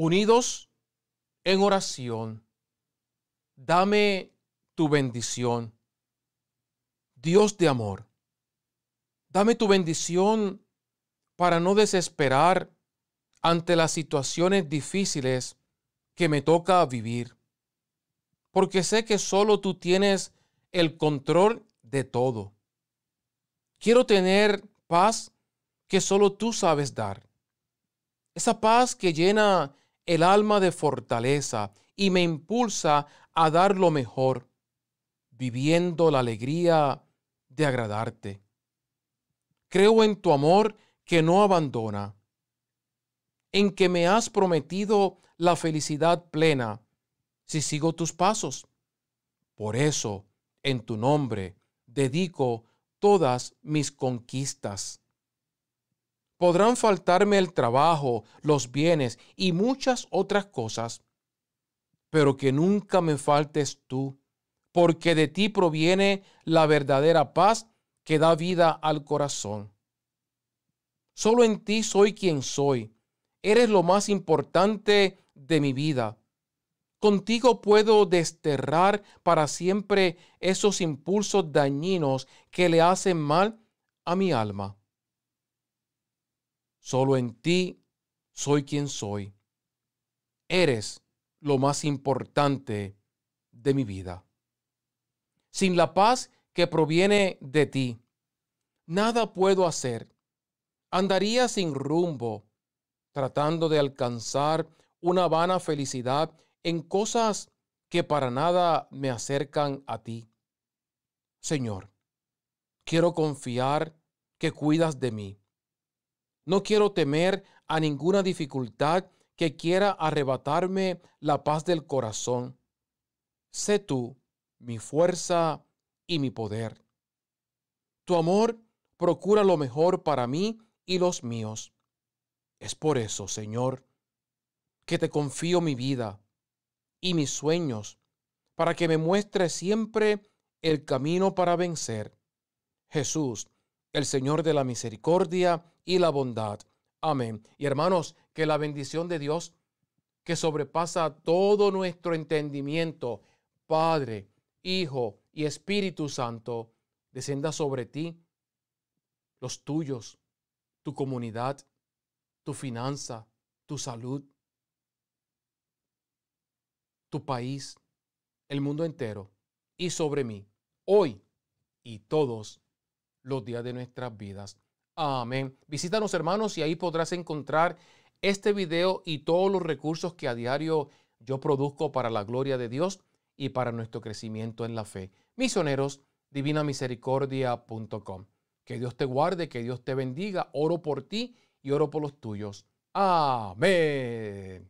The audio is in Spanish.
unidos en oración. Dame tu bendición. Dios de amor, dame tu bendición para no desesperar ante las situaciones difíciles que me toca vivir, porque sé que solo tú tienes el control de todo. Quiero tener paz que solo tú sabes dar. Esa paz que llena el alma de fortaleza y me impulsa a dar lo mejor, viviendo la alegría de agradarte. Creo en tu amor que no abandona, en que me has prometido la felicidad plena si sigo tus pasos. Por eso, en tu nombre, dedico todas mis conquistas. Podrán faltarme el trabajo, los bienes y muchas otras cosas, pero que nunca me faltes tú, porque de ti proviene la verdadera paz que da vida al corazón. Solo en ti soy quien soy. Eres lo más importante de mi vida. Contigo puedo desterrar para siempre esos impulsos dañinos que le hacen mal a mi alma. Solo en ti soy quien soy. Eres lo más importante de mi vida. Sin la paz que proviene de ti, nada puedo hacer. Andaría sin rumbo, tratando de alcanzar una vana felicidad en cosas que para nada me acercan a ti. Señor, quiero confiar que cuidas de mí. No quiero temer a ninguna dificultad que quiera arrebatarme la paz del corazón. Sé tú mi fuerza y mi poder. Tu amor procura lo mejor para mí y los míos. Es por eso, Señor, que te confío mi vida y mis sueños, para que me muestre siempre el camino para vencer. Jesús, el Señor de la misericordia y la bondad. Amén. Y hermanos, que la bendición de Dios, que sobrepasa todo nuestro entendimiento, Padre, Hijo y Espíritu Santo, descienda sobre ti, los tuyos, tu comunidad, tu finanza, tu salud, tu país, el mundo entero y sobre mí, hoy y todos los días de nuestras vidas. Amén. Visítanos hermanos y ahí podrás encontrar este video y todos los recursos que a diario yo produzco para la gloria de Dios y para nuestro crecimiento en la fe. Misioneros, divinamisericordia.com. Que Dios te guarde, que Dios te bendiga. Oro por ti y oro por los tuyos. Amén.